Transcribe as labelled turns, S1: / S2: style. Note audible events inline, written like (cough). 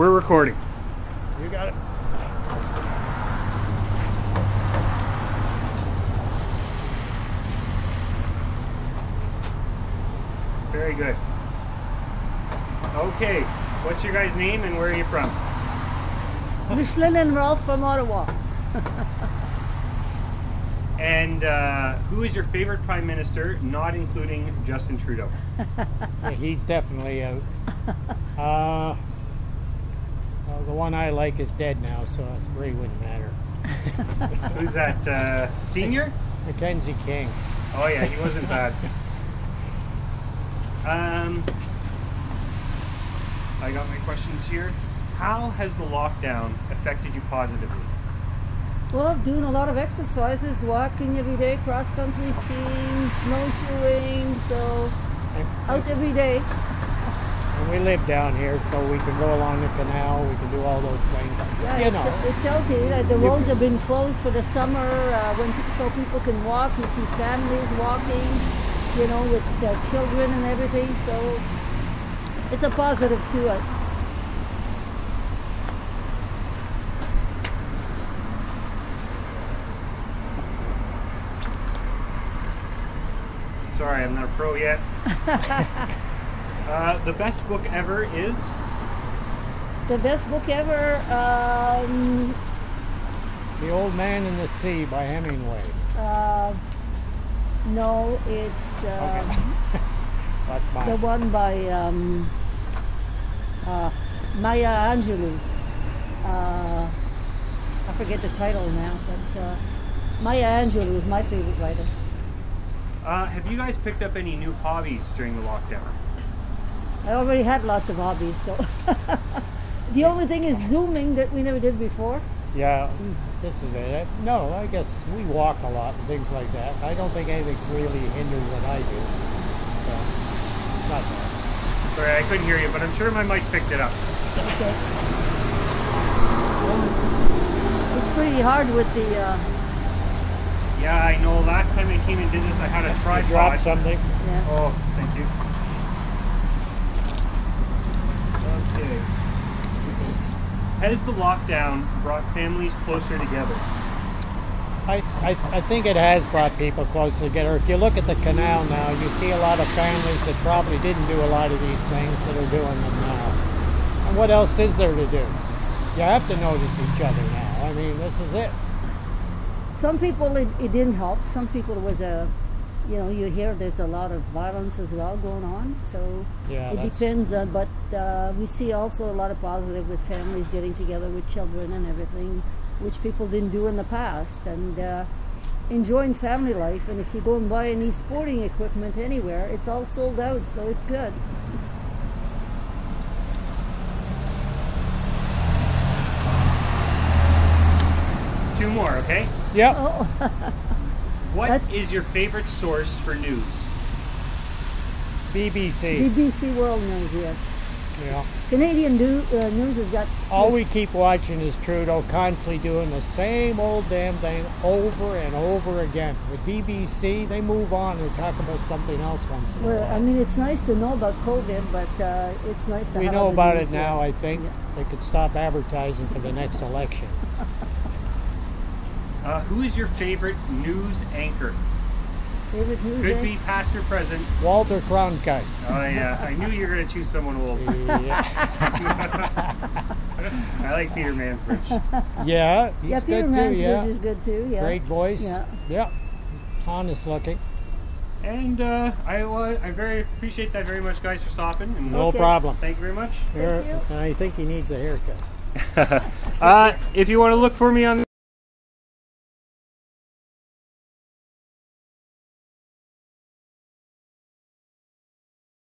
S1: We're recording.
S2: You got it.
S1: Very good. Okay, what's your guys' name and where are you from?
S3: Michelin and Ralph from Ottawa. (laughs)
S1: And uh, who is your favorite prime minister, not including Justin Trudeau? (laughs)
S2: Yeah, he's definitely out. (laughs) Uh, well, the one I like is dead now, so it really wouldn't matter. (laughs)
S1: Who's that? Uh, senior?
S2: Mackenzie King.
S1: Oh yeah, he wasn't bad. (laughs) Um, I got my questions here. How has the lockdown affected you positively?
S3: Well, doing a lot of exercises, walking every day, cross country skiing, snowshoeing, so out every day.
S2: And we live down here, so we can go along the canal. We can do all those things.
S3: Yeah,
S2: you
S3: it's,
S2: know,
S3: it's healthy. Like the roads have been closed for the summer uh, when so people can walk. You see families walking, you know, with their children and everything. So it's a positive to us.
S1: Sorry, I'm not a pro yet. (laughs) uh, the best book ever is
S3: The best book ever. Um,
S2: The Old Man in the Sea by Hemingway.
S3: uh, no, it's um, (laughs)
S2: That's
S3: the one by um, uh, Maya Angelou. Uh, I forget the title now, but uh, Maya Angelou is my favorite writer.
S1: uh, have you guys picked up any new hobbies during the lockdown?
S3: I already had lots of hobbies, so (laughs) the only thing is zooming that we never did before.
S2: Yeah, this is it. No, I guess we walk a lot and things like that. I don't think anything's really hindered what I do. So, not bad.
S1: Sorry, I couldn't hear you, but I'm sure my mic picked it up.
S3: Okay. It's pretty hard with the. Uh,
S1: Yeah, I know. Last time I came and did this, I had a
S2: You
S1: tripod.
S2: drop something.
S3: yeah.
S1: Oh, thank you. Okay. Has the lockdown brought families closer together?
S2: I, I, I think it has brought people closer together. If you look at the canal now, you see a lot of families that probably didn't do a lot of these things that are doing them now. And what else is there to do? You have to notice each other now. I mean, this is it.
S3: Some people it, it didn't help. Some people it was a, you know, you hear there's a lot of violence as well going on. So
S2: Yeah,
S3: it depends. Uh, but uh, we see also a lot of positive with families getting together with children and everything, which people didn't do in the past, and uh, enjoying family life. And if you go and buy any sporting equipment anywhere, it's all sold out. So it's good.
S1: Two more, okay? (laughs)
S2: Yep.
S3: Oh, (laughs)
S1: What is
S3: That-
S1: your favorite source for news?
S2: BBC.
S3: BBC World News, yes.
S2: Yeah.
S3: Canadian do, uh, news has got.
S2: All we keep watching is Trudeau constantly doing the same old damn thing over and over again. With BBC, they move on and talk about something else once in a
S3: Well,
S2: while.
S3: I mean, it's nice to know about COVID, but uh, it's nice to
S2: we
S3: have
S2: know about it now,
S3: yeah.
S2: I think.
S3: Yeah.
S2: They could stop advertising for the next election. (laughs)
S1: Uh, who is your favorite news anchor?
S3: Favorite news
S1: Could
S3: anch-
S1: be past or present.
S2: Walter Cronkite.
S1: Oh yeah, I knew you were going to choose someone old.
S2: Yeah, (laughs)
S1: I like Peter Mansbridge.
S2: yeah he's
S3: Yeah, Peter
S2: good too,
S3: Mansbridge
S2: yeah.
S3: is good too. Yeah.
S2: Great voice.
S3: Yeah.
S2: Yeah. Honest looking.
S1: And uh, I, uh, I very appreciate that very much, guys, for stopping. And
S2: No
S3: Okay.
S2: problem.
S1: Thank you very much.
S2: Here-
S3: you.
S2: I think he needs a haircut. (laughs)
S1: Uh, if you want to look for me on